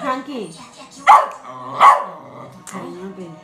Frankie. Are you being